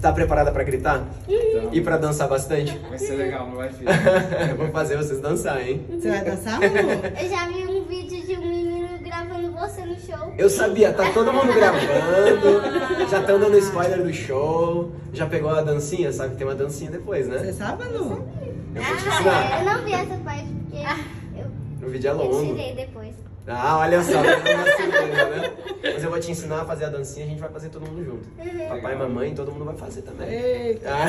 Tá preparada pra gritar? Então, E pra dançar bastante? vai ser legal, não vai, filho? Vou fazer vocês dançar, hein? Você vai dançar, Lu? Eu já vi um vídeo de um menino gravando você no show. Eu sabia, tá todo mundo gravando, já estão dando spoiler do show, já pegou a dancinha, sabe? Tem uma dancinha depois, Você né? sabe, Lu? Eu vou te Ah, ensinar. eu não vi essa parte porque eu, O vídeo é eu longo. tirei depois. Ah, olha só, tá uma surpresa, né? Mas eu vou te ensinar a fazer a dancinha, a gente vai fazer todo mundo junto. Papai, mamãe, todo mundo vai fazer também. Eita. Ah.